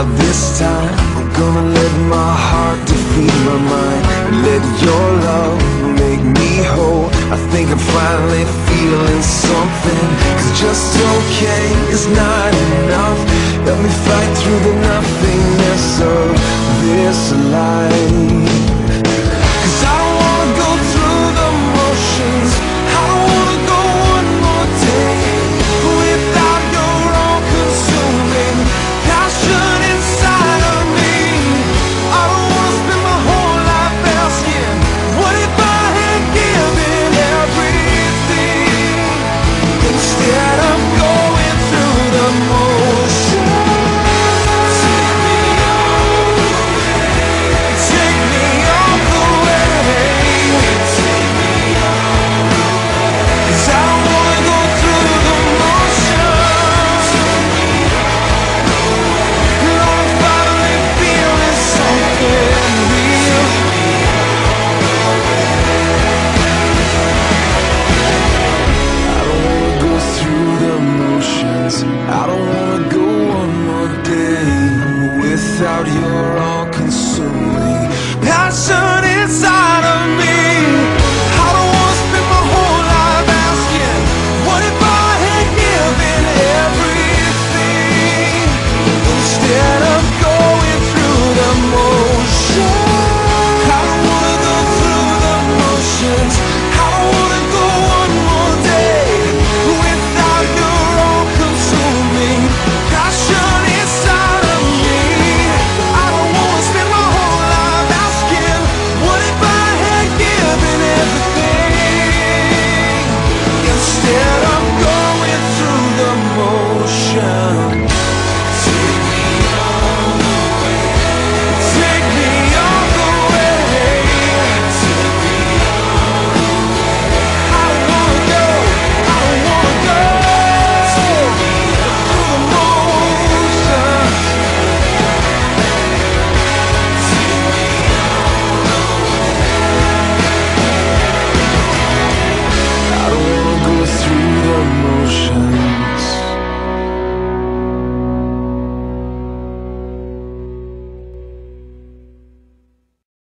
Now this time, I'm gonna let my heart defeat my mind. Let your love make me whole. I think I'm finally feeling something. Cause just okay is not enough. Help me fight through the nothingness of this life. you're all.